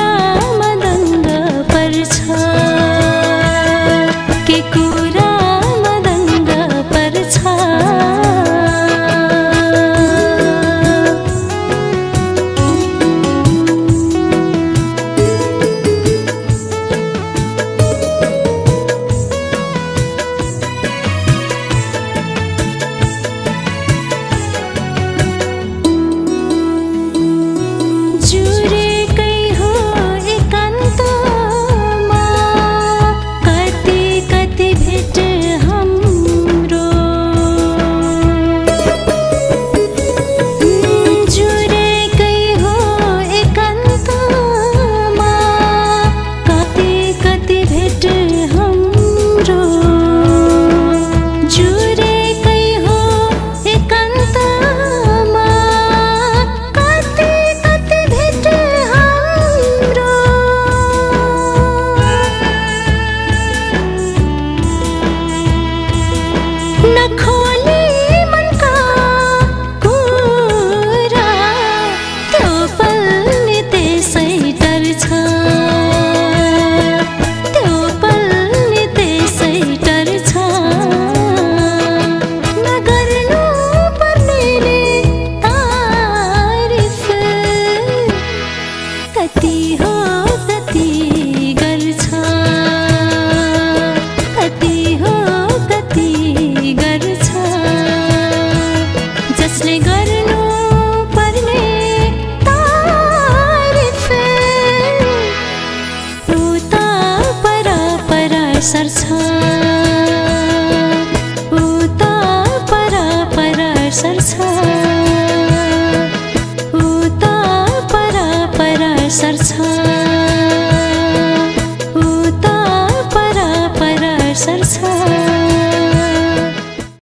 रामदङ्ग पर्छ असर छ उता परा